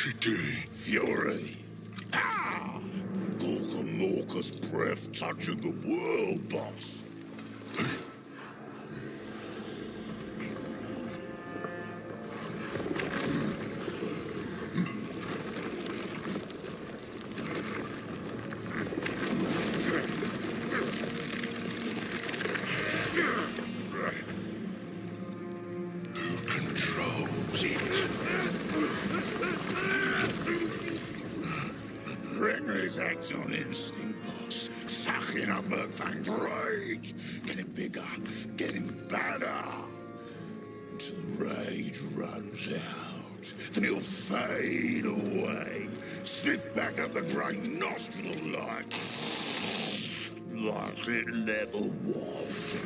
Ferocity. Fury. Power. Ah! Gorkamorka's breath touching the world, boss. Out. Then he'll fade away. Sniff back up the grey nostril like... Like it never was.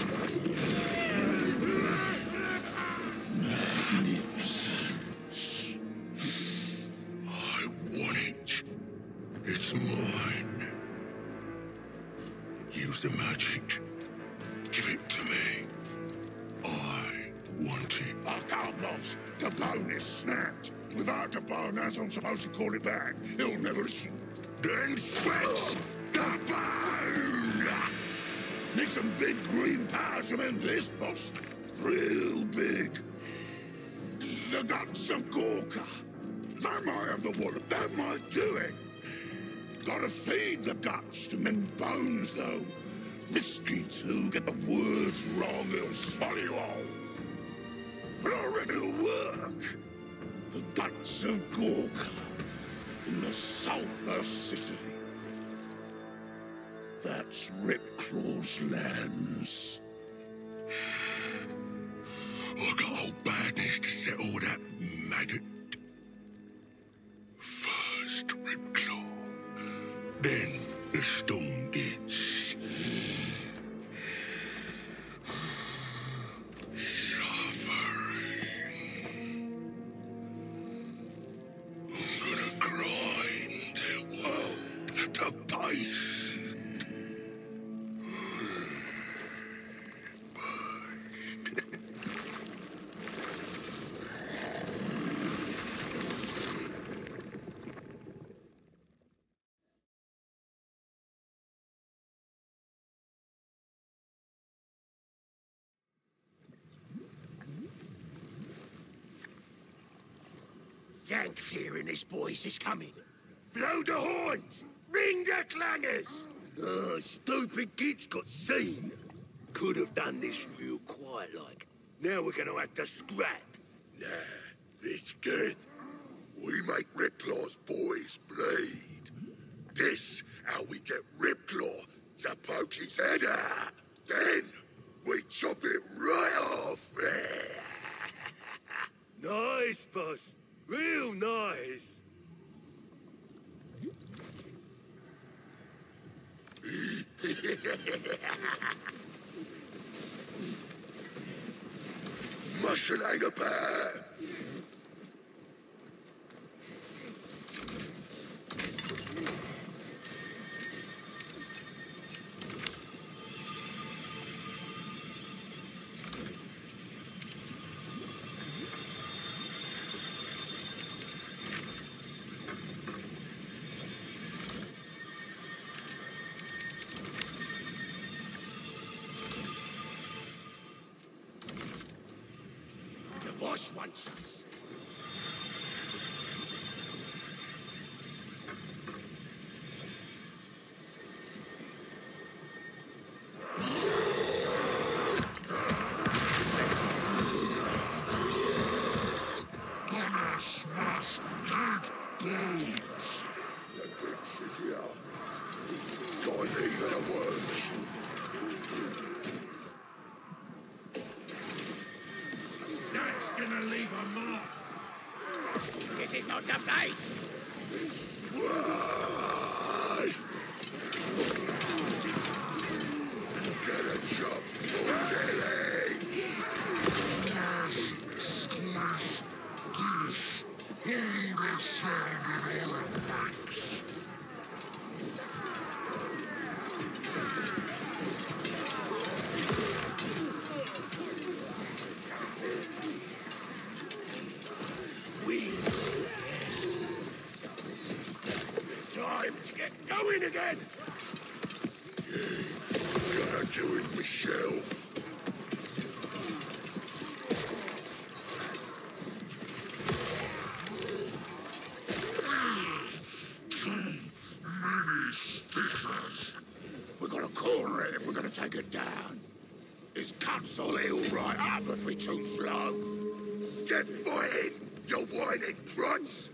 Without Capone, as I'm supposed to call it back, he'll never. Then fetch Capone! Need some big green powers to mend this, boss. Real big. The guts of Gorka. That might have the wallet. That might do it. Gotta feed the guts to mend bones, though. Risky too. Get the words wrong, he'll swallow you all. But I reckon it'll work. The guts of Gorka in the Sulphur City. That's Ripclaw's lands. I got old badness to settle that this boys is coming. Blow the horns! Ring the clangers! Oh, stupid kids got seen. Could have done this real quiet like. Now we're gonna have to scrap. Nah, it's good. We make Ripclaw's boys bleed. This how we get Ripclaw to poke his head out. Then we chop it right off. Nice, boss. Real nice. Mustn't hang take it down. Is council he'll right up if we too slow. Get fighting, you whining grunts!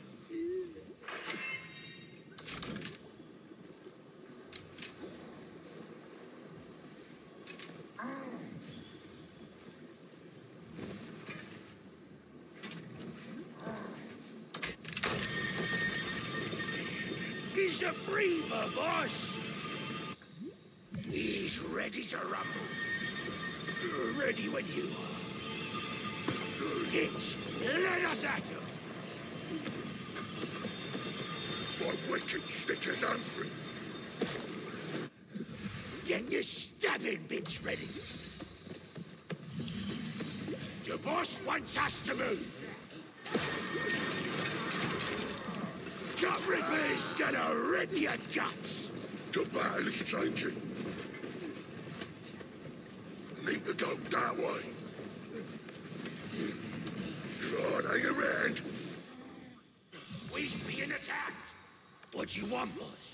Contestable! Every place gonna rip your guts! To battle is changing. Need to go that way. God, hang around. We're being attacked. What do you want, boss?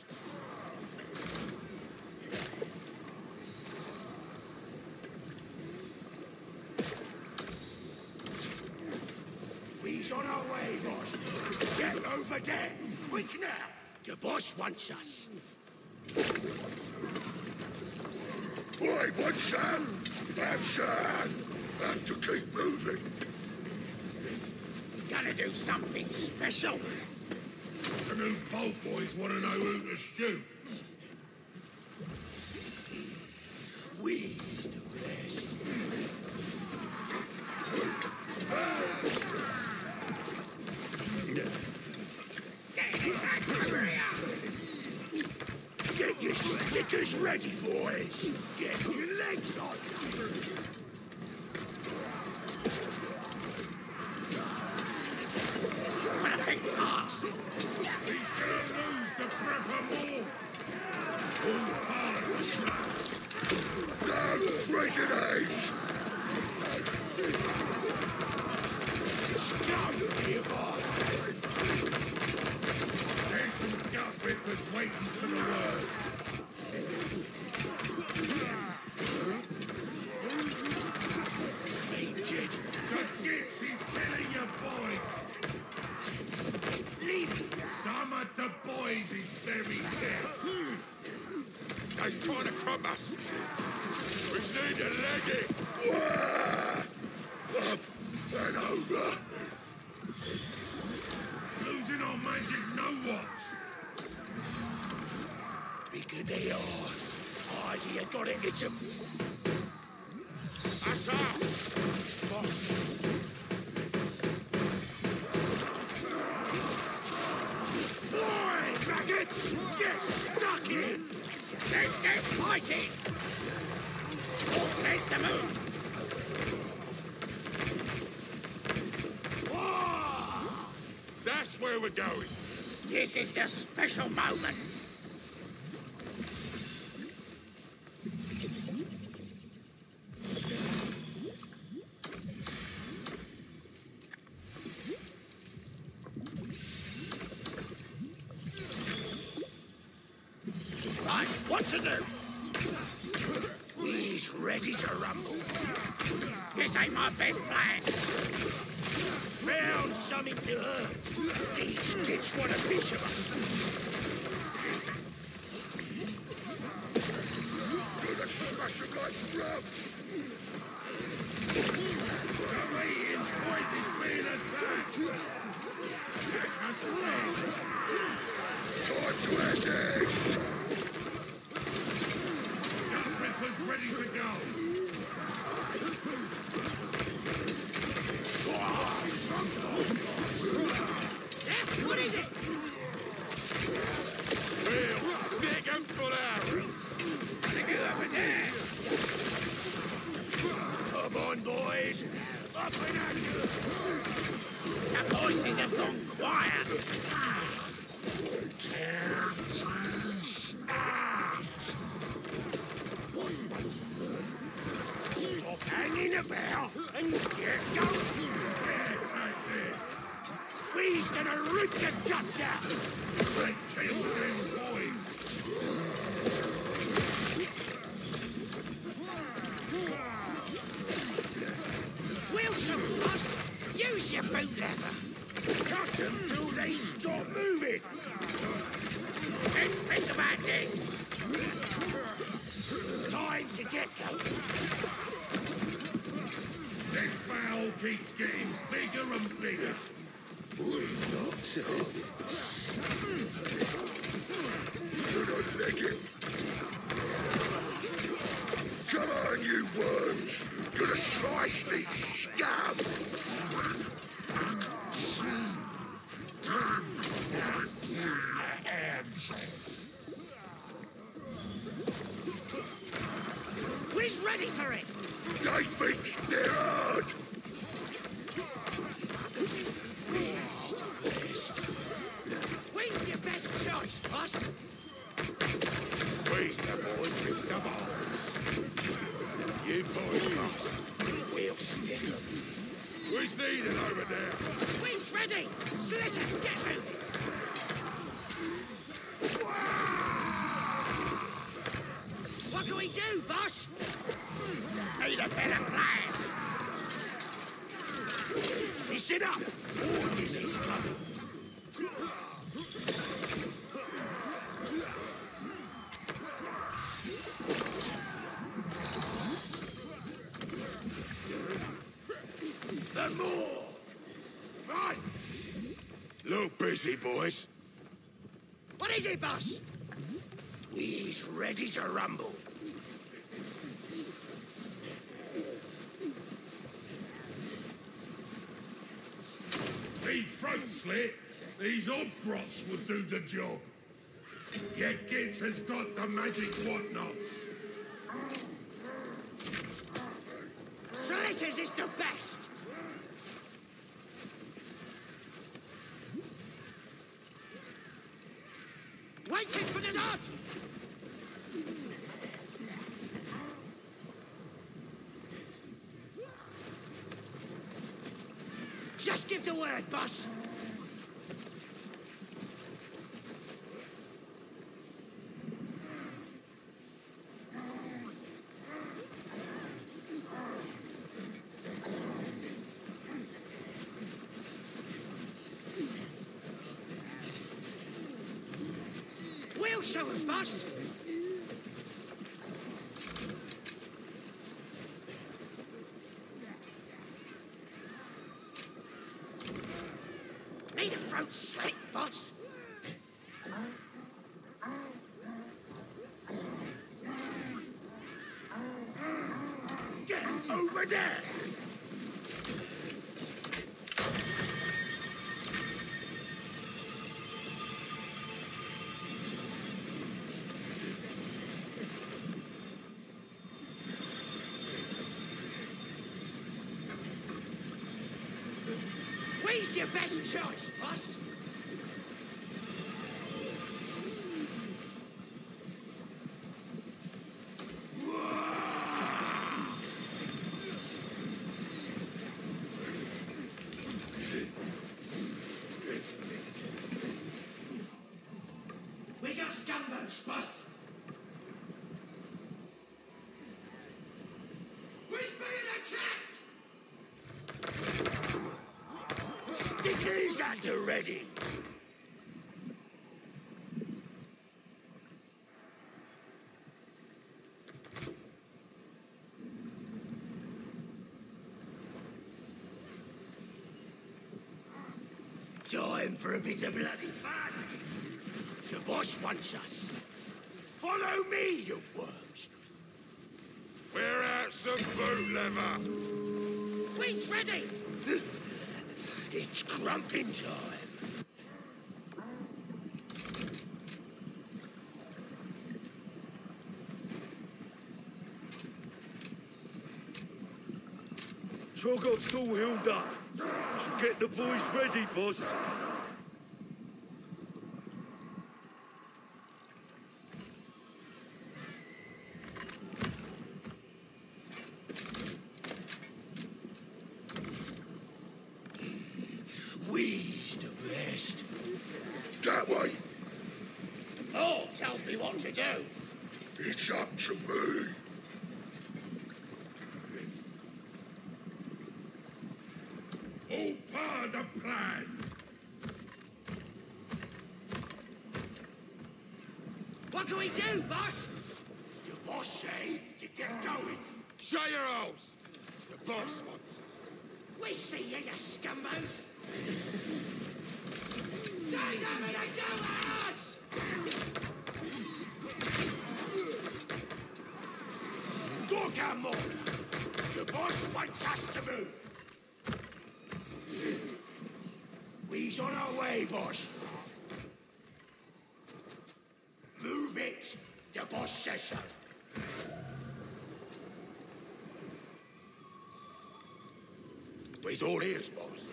quick now. Your boss wants us. Boy, what's Sam? That's uh, have to keep moving. Gotta do something special. The new bolt boys want to know who to shoot. it! Get stuck in! Let's get fighting! All says to move! Whoa! That's where we're going. This is the special moment. The more. Right. Look busy, boys. What is it, boss? We's ready to rumble. These throat slit, these obrots will do the job. Yet Gitz has got the magic whatnots. Slitters is the best. Waiting for the nod. Just give the word, boss. We'll show him, boss. Your best choice, boss. We got scumbos, boss. We're being Stickers at the ready. Time for a bit of bloody fun. The boss wants us. Follow me, you worms. We're out some boot leather. We's ready. it's crumping time. Trogov's all healed up. Should get the boys ready, boss. Exactly what to do. It's up to me. All part of the plan. What can we do, boss? Your boss say to get going. Shut your house. The boss wants us. We see you, you scumbos. Don't have me to do us! Look out more. The boss wants us to move. We's on our way, boss. Move it. The boss says so. We's all ears, boss.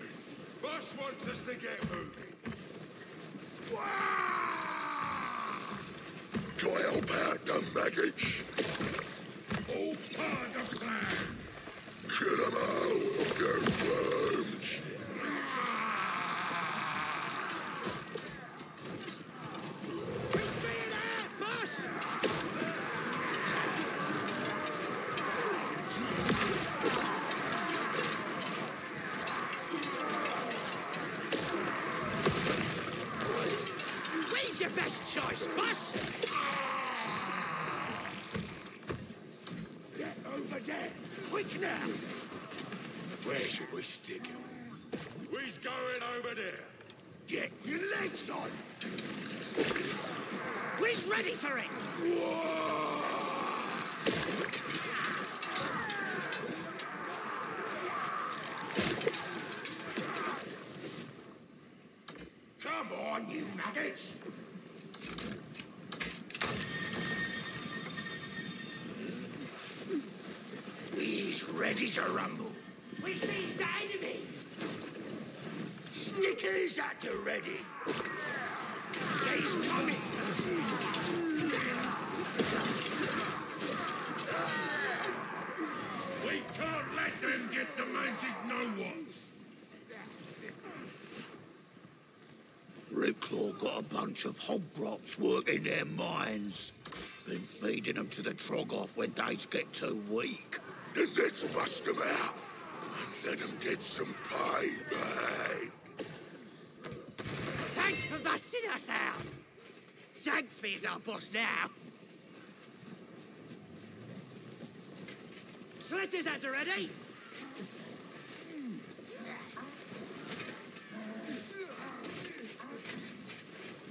Boss wants us to get moving. Can I help out the maggots? Choice, boss? Get over there, quick now! Where should we stick him? We's going over there. Get your legs on! We's ready for it! Come on, you maggots! We's ready to rumble. We seized the enemy! Stickies at the ready! He's coming! We can't let them get the magic no-what's. Ripclaw got a bunch of hobgrots working their mines. Been feeding them to the Troggoth when days get too weak. Then let's bust out and let them get some payback. Thanks for busting us out. Zagfir's our boss now. Slitters at ready.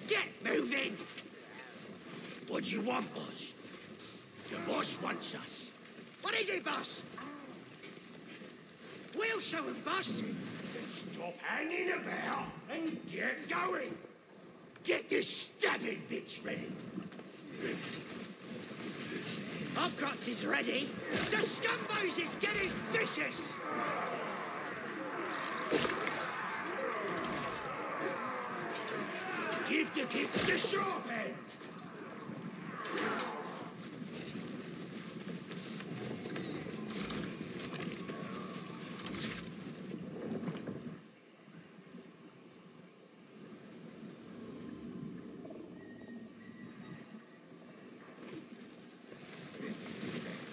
Get moving! What do you want, boss? The boss wants us. What is it, boss? We'll show him, boss. Stop hanging about and get going. Get your stabbing bitch ready. Hobgrots is ready. The scumbos is getting vicious. Give the kids the sharp end.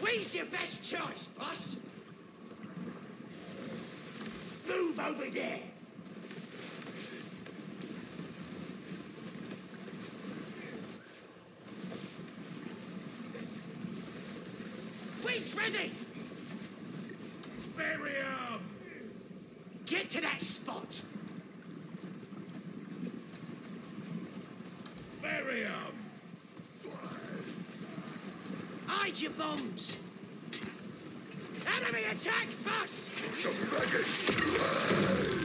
We's your best choice, boss. There. We's ready. Bury 'em! Get to that spot. Bury 'em! Hide your bombs. Enemy attack. Some maggots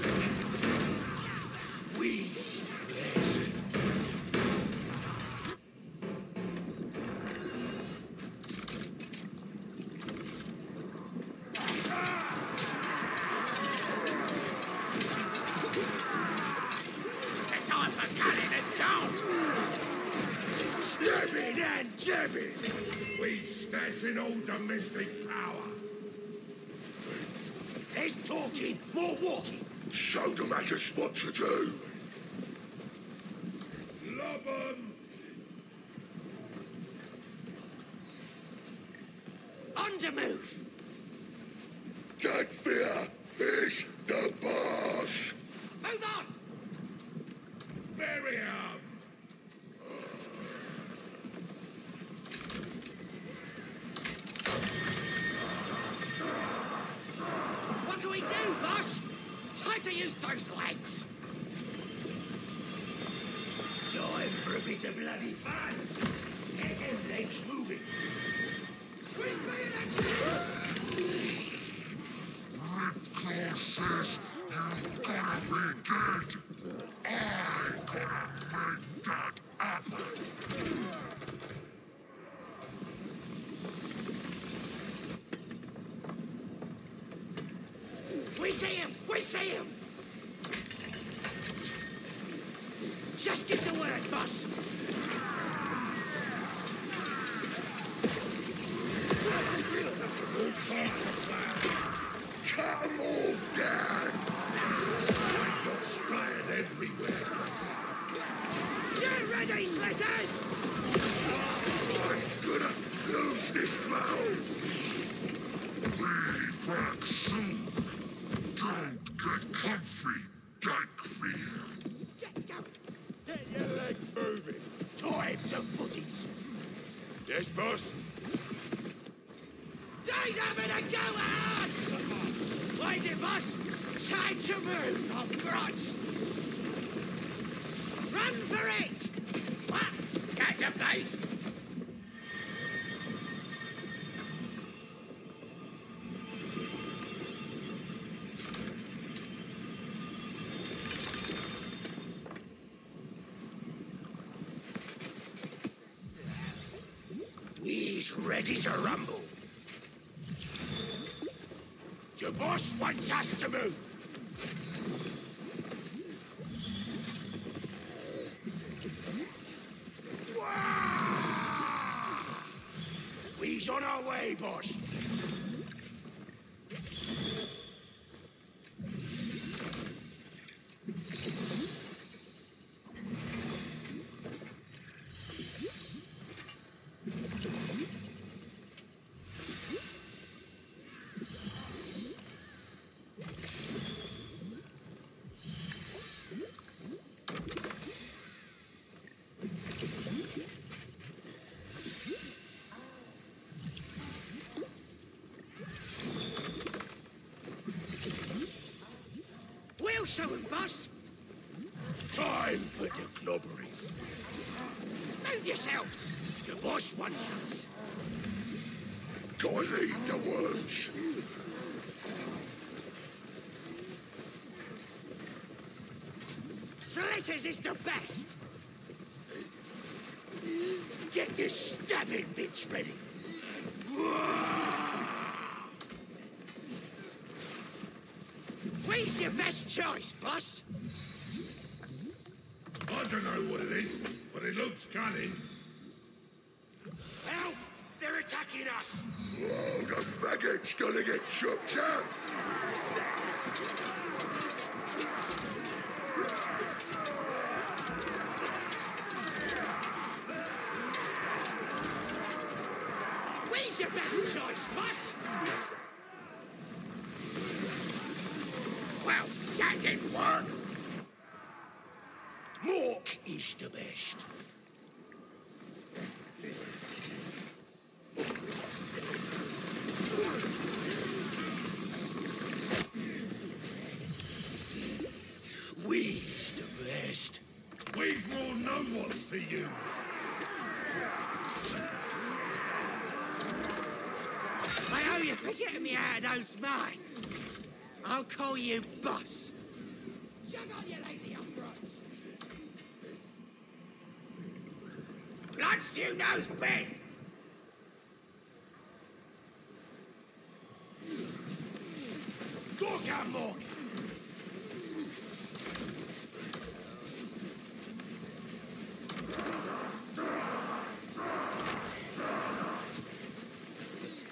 walking. Show the maggots what to do. Lob 'em! on the move! Take fear is the boss. Move on! Bury him! What can we do, boss? Time to use those legs! Time for a bit of bloody fun. Get them legs moving. Who's paying that Ripclaw says you're gonna be dead. I'm gonna make that happen. We see him! We see him! Just give the word, boss! Cut 'em all down. Splattered everywhere. Get ready, slitters! I'm gonna lose this battle. Be back soon. Don't get comfy, Dankfield. Get going! Get your legs moving. Time to footies. Yes, boss? Days having a go at us! What is it, boss? Time to move, on grots! Run for it! What? Got the place? We's ready to rumble. Your boss wants us to move. Wah! We's on our way, boss. We'll boss! Time for the clobbering. Move yourselves! The boss wants us. Dilate the worms. Slitters is the best! Get your stabbing bits ready. We's your best choice, boss! I don't know what it is, but it looks cunning. Help! They're attacking us. Oh, the maggot's gonna get chopped up. We's your best choice, boss! Well, didn't work! Mork is the best. We's the best. We've more know what's to you. I owe you for getting me out of those mines. I'll call you boss. Shut on, you lazy umbrats. Bloodstew knows best. Look out, Mork.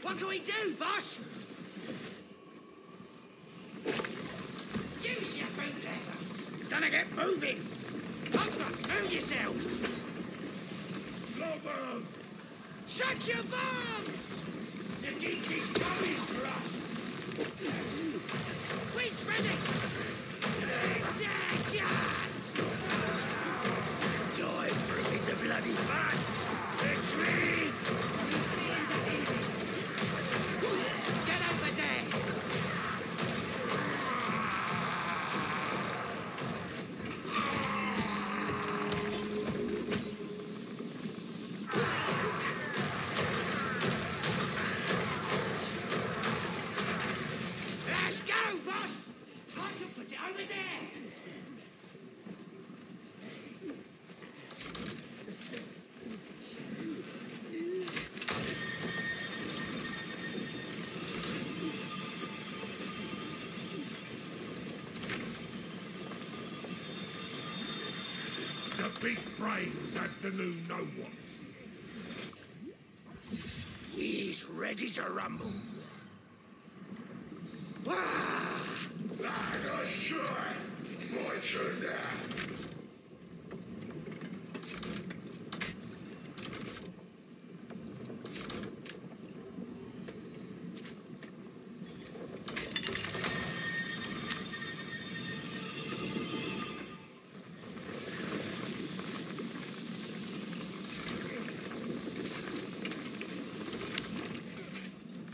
What can we do, boss? Use your bootlegger. Gonna get moving. Umbrats, move yourselves. Clobber! Check your bombs! The geek is coming for us! We's ready! Take to rumble. And I should. My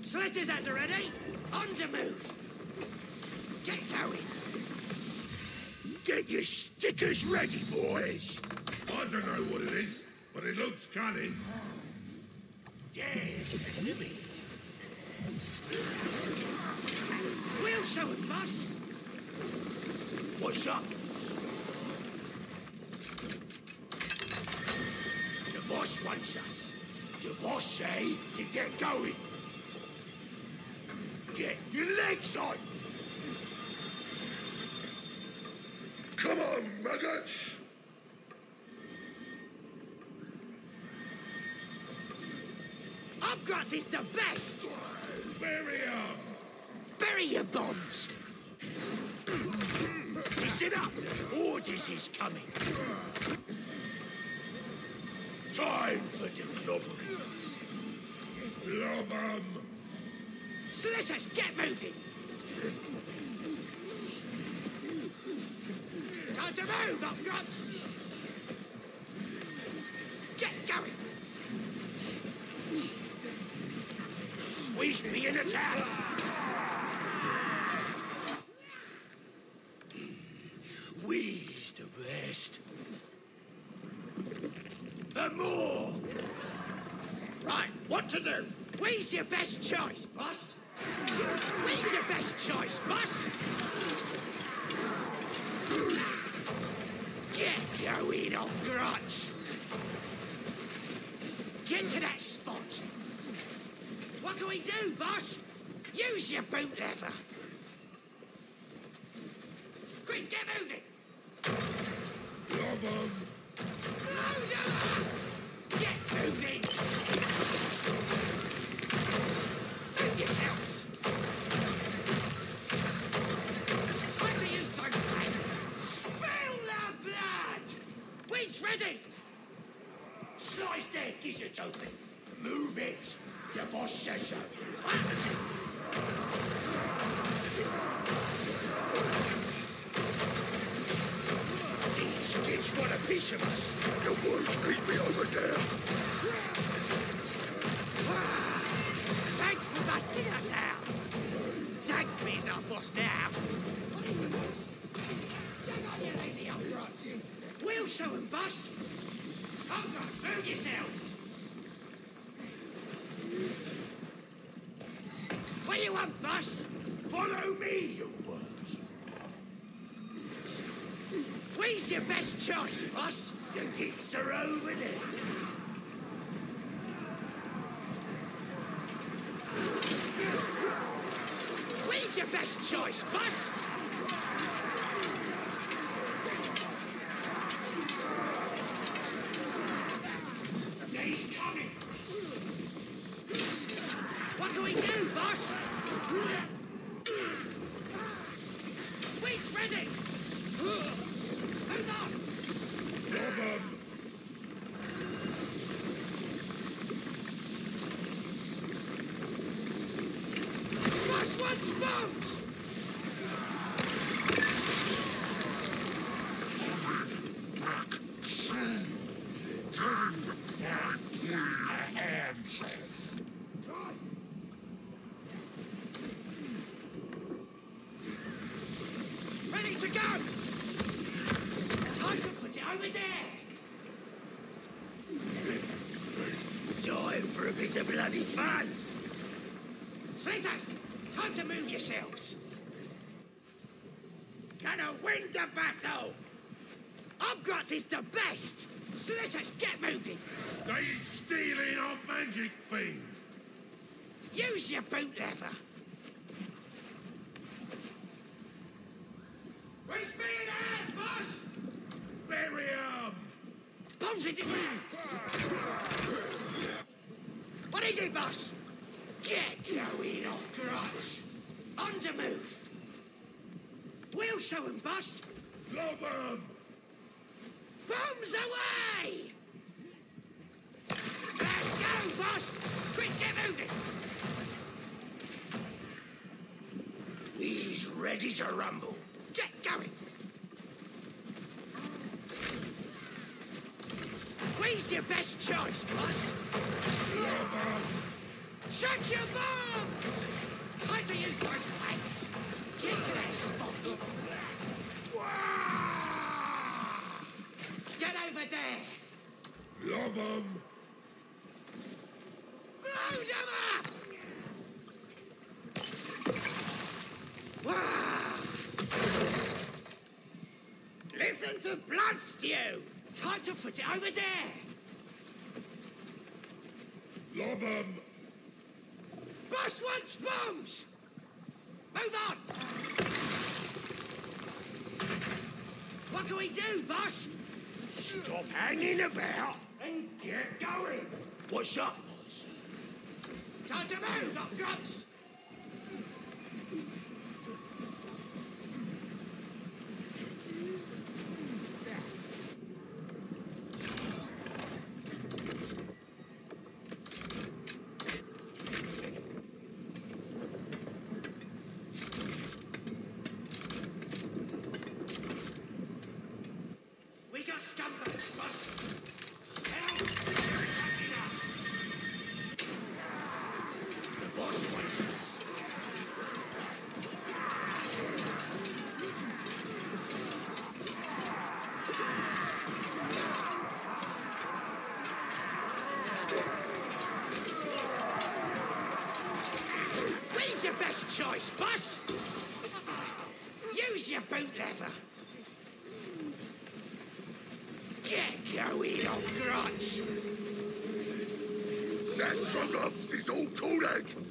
Slitters at the ready! On to move! Get going! Get your stickers ready, boys. I don't know what it is, but it looks cunning. An enemy. We'll show him, boss! What's up? The boss wants us. The boss say to get going. Upgrats is the best! Bury her! Bury your bombs! Listen up. Orders is coming. Time for the. Lob 'em! Slitters, get moving! Time to move, Upgrats! Get going! We's being attacked. We's the best. For more. Right, what to do? We's your best choice, boss! We's your best choice, boss! Get your going, Upgrats! Get to that spot! What can we do, boss? Use your boot lever! Quick, get moving! Lob 'em! Loader! Get ready! Slice their gizzards open. Move it. Your boss says so. These kids want a piece of us. The boys meet me over there. Thanks for busting us out! Dagby's our boss now! Shut up, you lazy upgrots! We'll show 'em, boss! Upgrots, move yourselves! What do you want, boss? Follow me, you worms. We's your best choice, boss! The geeks are over there. Your best choice, boss! He's coming. What can we do, boss? We's ready! Move on! Lob 'em! wants bombs! Ready to go! Time to put it over there! Time for a bit of bloody fun. Slithers, time to move yourselves. Gonna win the battle! Hobgrots is the best! Slithers, get moving! They stealing our magic thing. Use your boot lever! Where's me in hand, boss? Bury 'em! Bombs in the ground! What is it, boss? Get going off, Grots! On to move! We'll show 'em, boss! Lob 'em! Bombs away! Let's go, boss! Quick, get moving! We's ready to rumble. Get going! We's your best choice, boss! Check your bombs! Time to use those legs! Get to that spot! Get over there! Lob 'em! Blow them up! Listen to Blood Stew! Time to put it over there! Lob 'em! Boss wants bombs! Move on! What can we do, boss? Stop hanging about and get going. What's up, boss? Time to move, not grunts! Choice, boss? Use your boot lever. Get going, old Troggoths is all. Take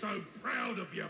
so proud of you.